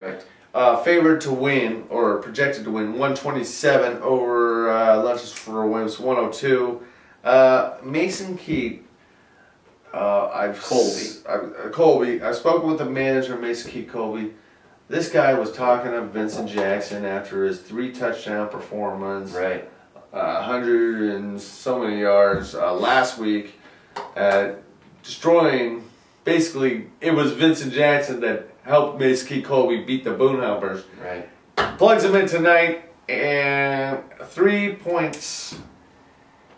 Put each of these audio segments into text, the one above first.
Right. Uh, favored to win or projected to win 127 over uh, lunches for Wimps 102. Uh, Mason Keat. Uh, I've Colby. I, uh, Colby. I've spoken with the manager, Mason Keat Colby. This guy was talking to Vincent Jackson after his three touchdown performance, Right. uh, 100 and so many yards uh, last week, destroying. Basically, it was Vincent Jackson that helped Keat Colby beat the Boonhumpers. Right. Plugs him in tonight, and three points.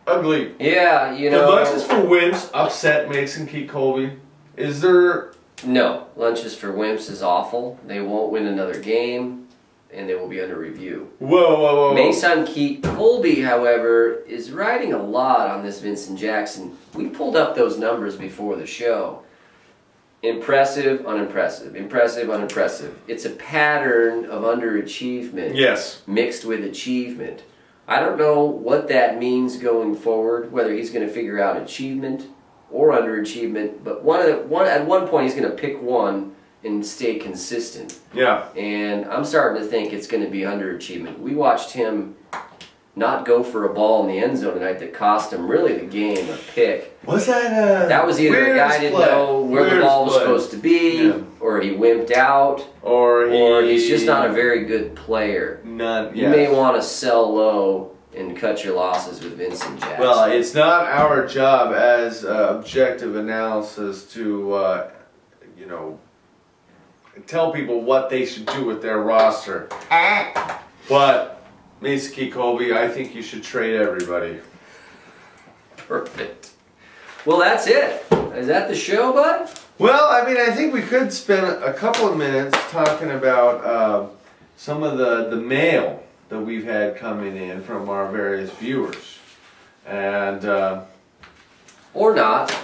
Ugly. Yeah, you The know. lunches for wimps. upset Mason Keat Colby. Is there? No, lunches for wimps is awful. They won't win another game, and they will be under review. Whoa, whoa, whoa! whoa. Mason Keat Colby, however, is riding a lot on this Vincent Jackson. We pulled up those numbers before the show. Impressive, unimpressive. Impressive, unimpressive. It's a pattern of underachievement Yes. mixed with achievement. I don't know what that means going forward, whether he's going to figure out achievement or underachievement, but one of the, one at one point he's going to pick one and stay consistent. Yeah. And I'm starting to think it's going to be underachievement. We watched him not go for a ball in the end zone tonight that cost him really the game, a pick. Was that uh? That was either a guy didn't play. know where the Weirdest ball was play. supposed to be, Yeah. or he wimped out, or he, or he's just not a very good player. None. You yes. may want to sell low and cut your losses with Vincent Jackson. Well, it's not our job as uh, objective analysis to, uh, you know, tell people what they should do with their roster. But, Keat Colby, I think you should trade everybody. perfect. Well, that's it. Is that the show, bud? Well, I mean, I think we could spend a couple of minutes talking about uh, some of the, the mail that we've had coming in from our various viewers. And, uh, Or not?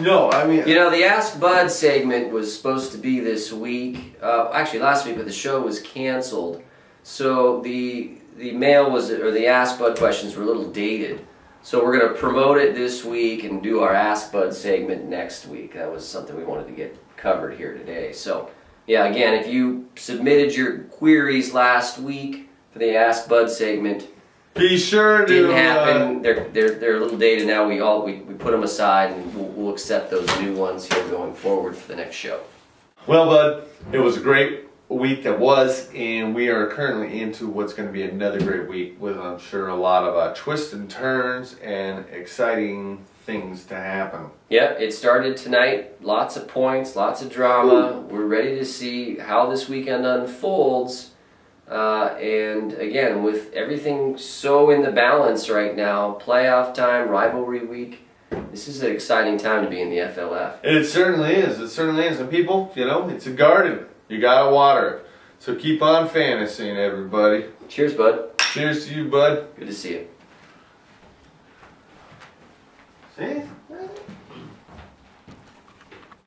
no, I mean, You know, the Ask Bud segment was supposed to be this week. Uh, actually, last week, but the show was canceled. So the the mail was, or the Ask Bud questions were a little dated. So we're going to promote it this week and do our Ask Bud segment next week. That was something we wanted to get covered here today. So, yeah, again, if you submitted your queries last week for the Ask Bud segment, be sure to. didn't uh, happen. they're they're they're a little dated now. We all we, we put them aside and we'll, we'll accept those new ones here going forward for the next show. Well, bud, it was a great week that was, and we are currently into what's going to be another great week with, I'm sure, a lot of uh, twists and turns and exciting things to happen. Yep, it started tonight. Lots of points, lots of drama. We're ready to see how this weekend unfolds. Uh, and again, with everything so in the balance right now, playoff time, rivalry week, this is an exciting time to be in the FLF. It certainly is. It certainly is. And people, you know, it's a garden. You gotta water it. So keep on fantasying, everybody. Cheers, bud. Cheers to you, bud. Good to see you. See?